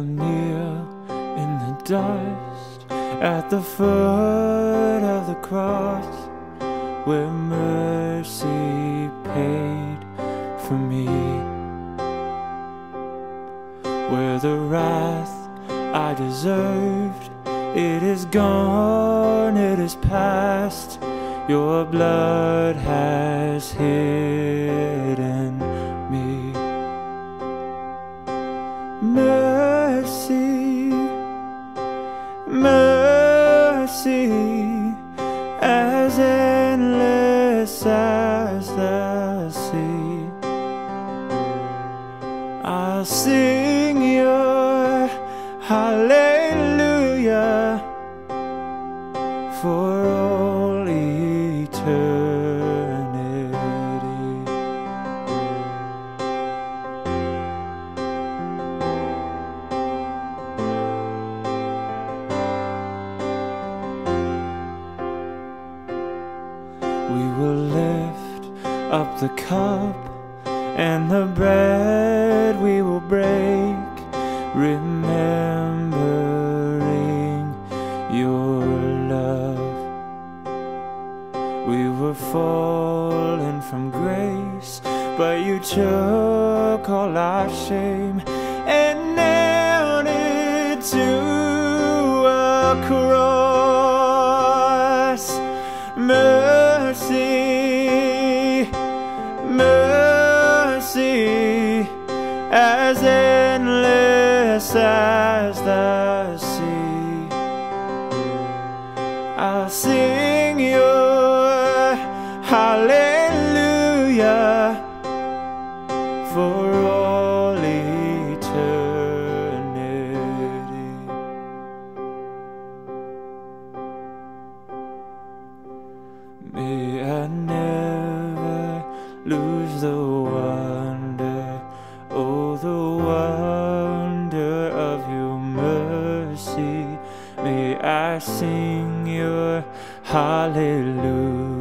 kneel in the dust at the foot of the cross where mercy paid for me. Where the wrath I deserved, it is gone, it is past. Your blood has hidden I'll sing your hallelujah for all eternity. We will lift up the cup and the bread we will break, remembering your love. We were fallen from grace, but you took all our shame and nailed it to a cross. As endless as the sea. I'll sing your hallelujah for all eternity. May I never lose the I sing your hallelujah,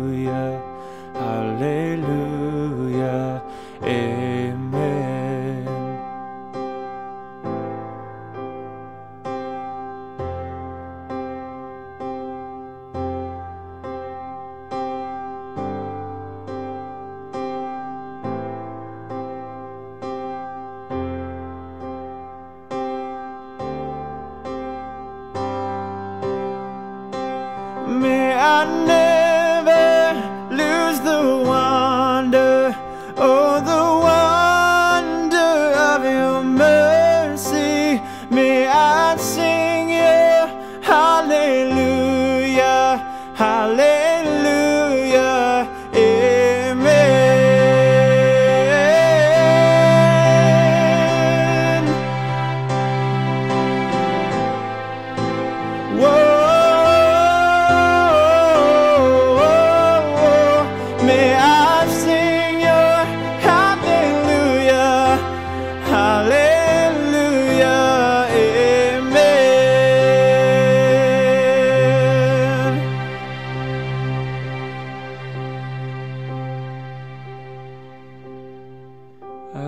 I never lose the wonder, oh the wonder of your mercy. May I sing.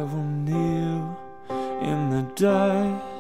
will kneel in the dust